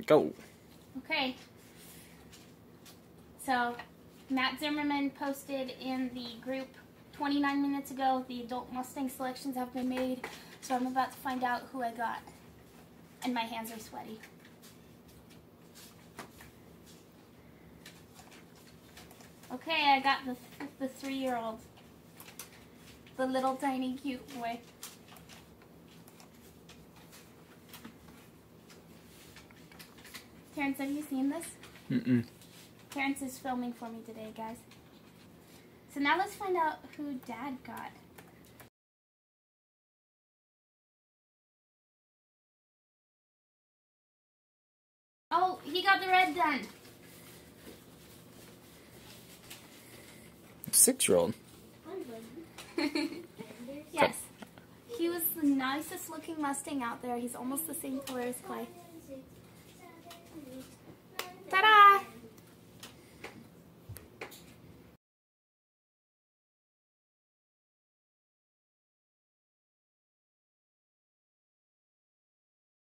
Go. Okay. So, Matt Zimmerman posted in the group 29 minutes ago the adult Mustang selections have been made. So I'm about to find out who I got. And my hands are sweaty. Okay, I got the, the three-year-old. The little tiny cute boy. Terrence, have you seen this? Mm-mm. Terrence is filming for me today, guys. So now let's find out who Dad got. Oh, he got the red dun. Six-year-old. yes. He was the nicest looking Mustang out there. He's almost the same color as Clay.